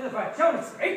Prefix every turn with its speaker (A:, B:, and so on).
A: 这个饭起，哎，